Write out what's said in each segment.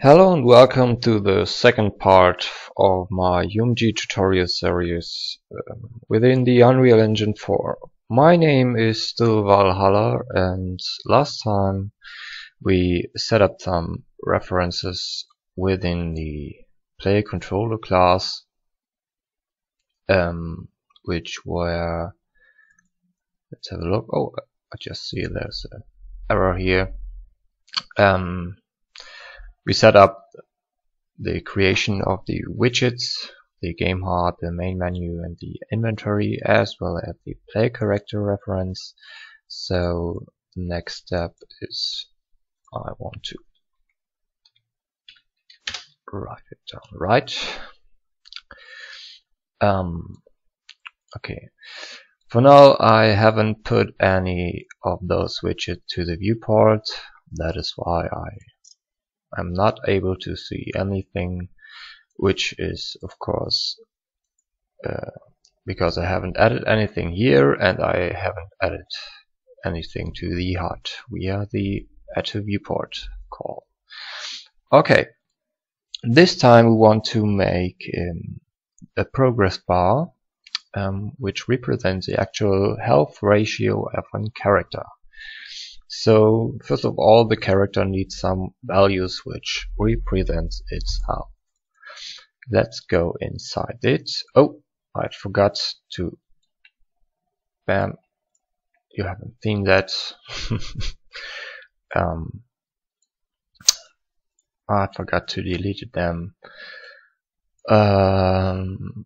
Hello and welcome to the second part of my UMG tutorial series um, within the Unreal Engine 4. My name is still Wallhalla and last time we set up some references within the player controller class um, which were let's have a look oh I just see there's an error here um, we set up the creation of the widgets, the game HUD, the main menu and the inventory as well as the play character reference. So the next step is I want to write it down right. Um, okay. For now I haven't put any of those widgets to the viewport. That is why I I'm not able to see anything which is of course uh, because I haven't added anything here and I haven't added anything to the HUD via the add viewport call. Okay, this time we want to make um, a progress bar um, which represents the actual health ratio of one character. So first of all the character needs some values which represents its health. Let's go inside it. Oh, I forgot to bam you haven't seen that um, I forgot to delete them um,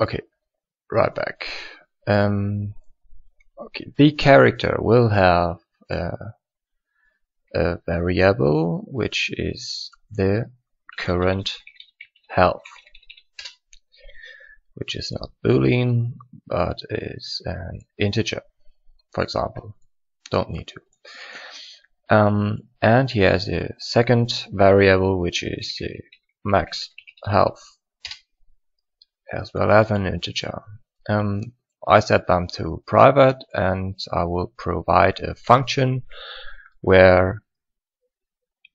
okay right back um, okay the character will have uh, a variable which is the current health which is not boolean but is an integer for example. Don't need to. Um, and he has a second variable which is the max health. As well as an integer. Um, I set them to private and I will provide a function where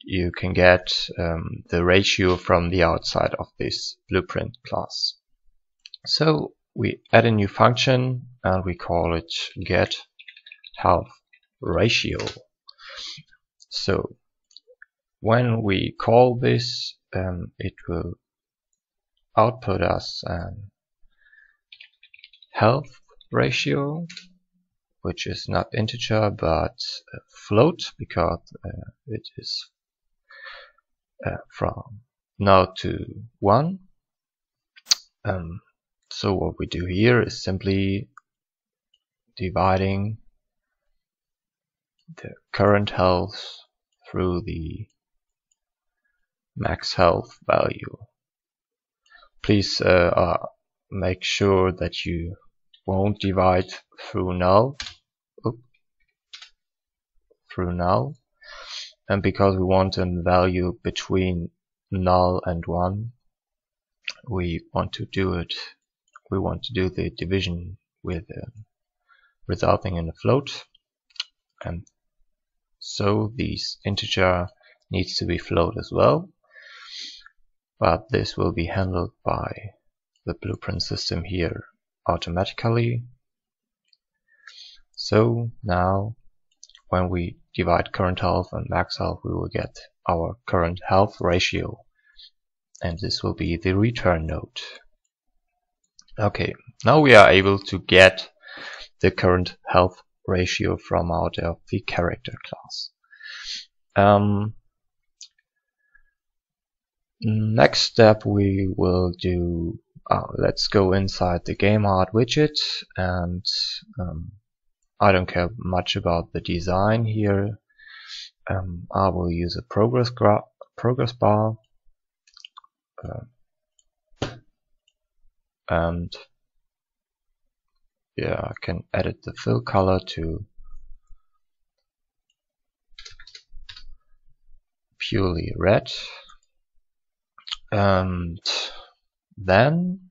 you can get um, the ratio from the outside of this blueprint class. So we add a new function and we call it get health ratio. So when we call this, um, it will output us an health ratio which is not integer but float because uh, it is uh, from null to 1 um, so what we do here is simply dividing the current health through the max health value. Please uh, uh make sure that you won't divide through null. Oop. through null. And because we want a value between null and 1 we want to do it we want to do the division with uh, resulting in a float. And so this integer needs to be float as well. But this will be handled by the blueprint system here automatically. So now when we divide current health and max health we will get our current health ratio and this will be the return node. Okay, now we are able to get the current health ratio from out of the character class. Um, next step we will do uh, let's go inside the game art widget and um, I don't care much about the design here. Um, I will use a progress, progress bar. Uh, and yeah I can edit the fill color to purely red. And then,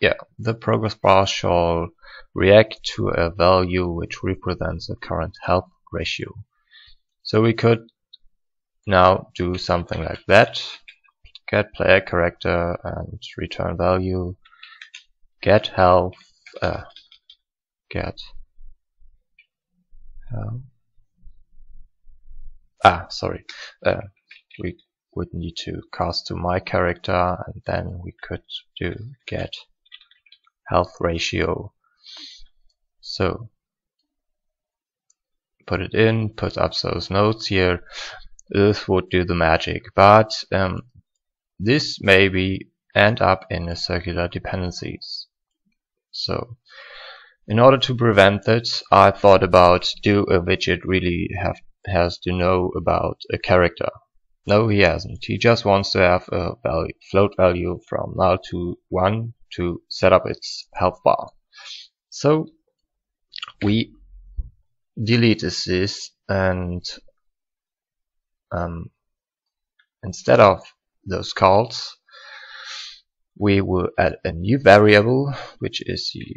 yeah, the progress bar shall react to a value which represents the current health ratio. So we could now do something like that. Get player character and return value. Get health. Uh, get health. Ah, sorry. Uh, we would need to cast to my character and then we could do get health ratio. So put it in, put up those nodes here. This would do the magic, but um, this maybe end up in a circular dependencies. So in order to prevent that, I thought about do a widget really have has to know about a character no, he hasn't. He just wants to have a value, float value from null to 1 to set up its health bar. So we delete this and um, instead of those calls we will add a new variable which is the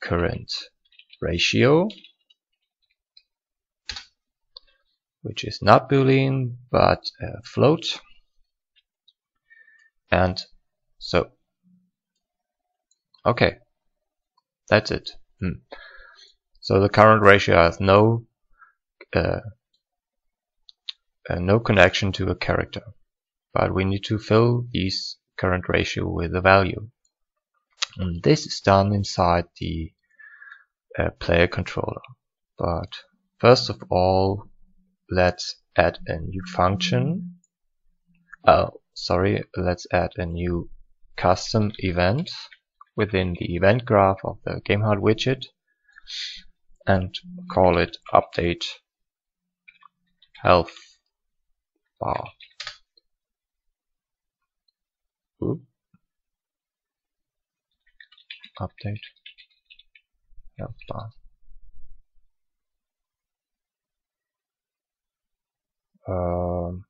current ratio which is not boolean but a float. And so okay that's it. Hmm. so the current ratio has no uh, uh, no connection to a character but we need to fill this current ratio with a value. And this is done inside the uh, player controller. But first of all let's add a new function. Uh, sorry, let's add a new custom event within the event graph of the GameHUD widget and call it update health bar. Oop. Update health bar. Um,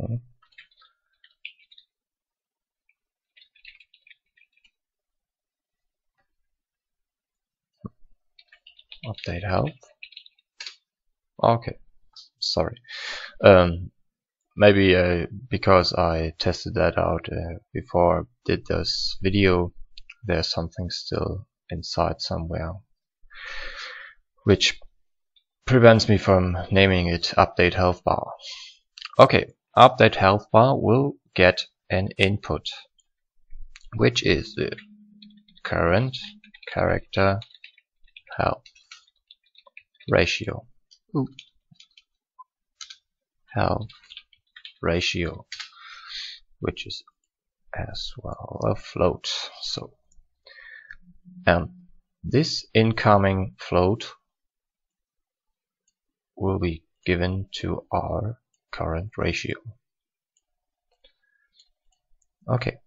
okay. Update health. Okay, sorry. Um, maybe uh, because I tested that out uh, before I did this video, there's something still inside somewhere which prevents me from naming it update health bar. Okay update health bar will get an input which is the current character health ratio. Ooh. health ratio which is as well a float so and this incoming float will be given to our current ratio. Okay,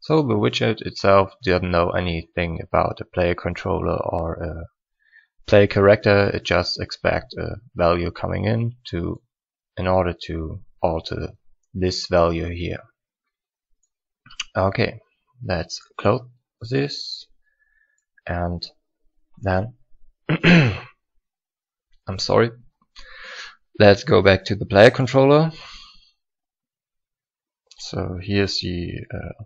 so the widget itself doesn't know anything about a player controller or a player character, it just expects a value coming in to in order to alter this value here. Okay, let's close this and then I'm sorry. Let's go back to the player controller. So here's the uh,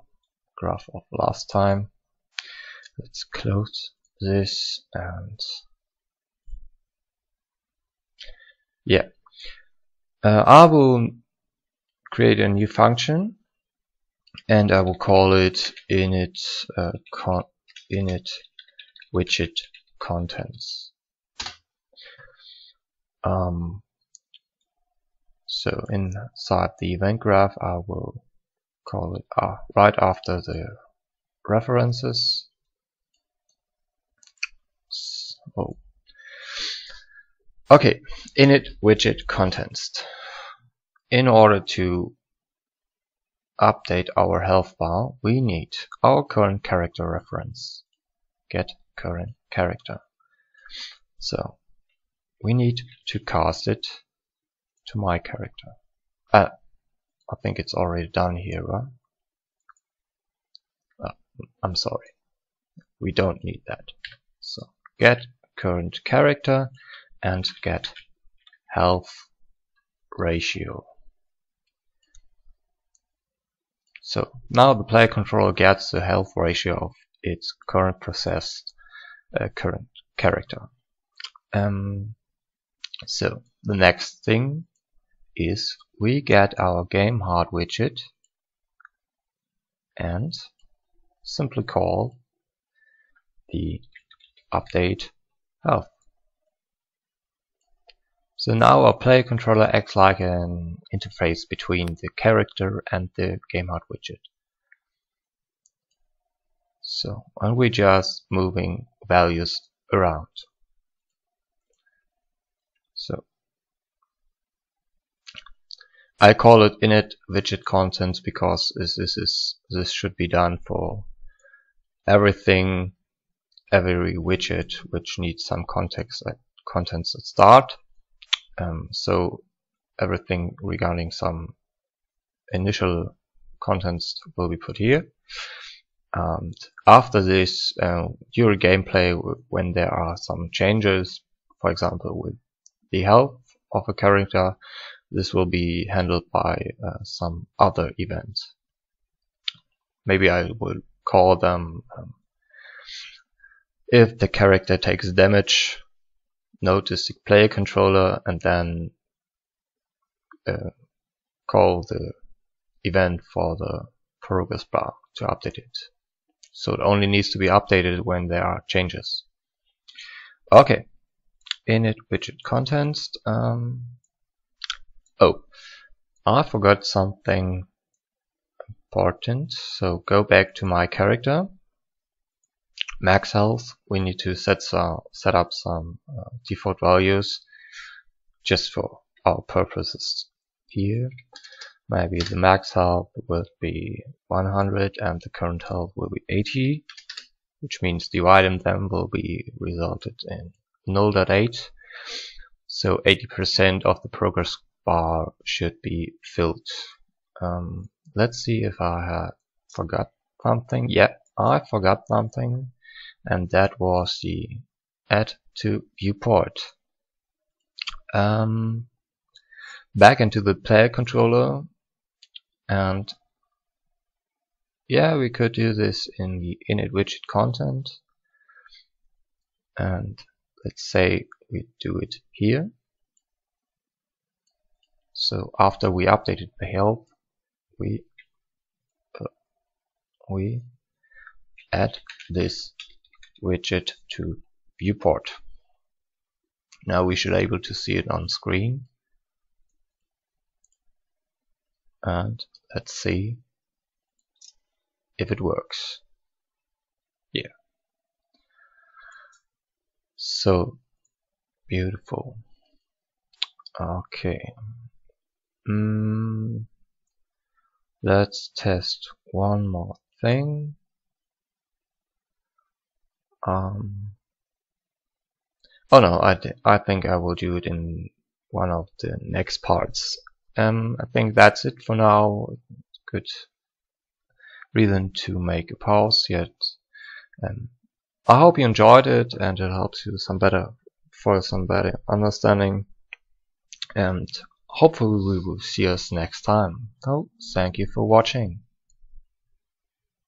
graph of last time. Let's close this and yeah. Uh, I will create a new function and I will call it init uh, init widget contents. Um, so inside the event graph, I will call it uh, right after the references. Oh. Okay, init widget contents. In order to update our health bar, we need our current character reference. Get current character. So we need to cast it to my character. Uh, I think it's already done here, right? Uh, I'm sorry. We don't need that. So get current character and get health ratio. So now the player controller gets the health ratio of its current processed uh, current character. Um, so the next thing is we get our game HUD widget and simply call the update health. So now our player controller acts like an interface between the character and the game HUD widget. So, and we're just moving values around. So, I call it init widget contents because this, this is this should be done for everything, every widget which needs some context at contents at start um, so everything regarding some initial contents will be put here. And after this, uh, during gameplay, when there are some changes, for example, with the health of a character, this will be handled by uh, some other event. Maybe I will call them um, if the character takes damage notice the player controller and then uh, call the event for the progress bar to update it. So it only needs to be updated when there are changes. Okay, init widget contents. Um, oh, I forgot something important. So go back to my character max health, we need to set some, set up some uh, default values just for our purposes here. Maybe the max health will be 100 and the current health will be 80, which means dividing them will be resulted in 0.8. So 80% of the progress bar should be filled. Um, let's see if I forgot something. Yeah, I forgot something and that was the add to viewport. Um, back into the player controller and yeah we could do this in the init widget content and let's say we do it here so after we updated the health we uh, we add this widget to viewport. Now we should able to see it on screen. And let's see if it works. Yeah. So beautiful. Okay. Mm, let's test one more thing. Um, oh no, I, I think I will do it in one of the next parts. Um, I think that's it for now. Good reason to make a pause yet. Um, I hope you enjoyed it and it helps you some better for some better understanding. And hopefully we will see us next time. So thank you for watching.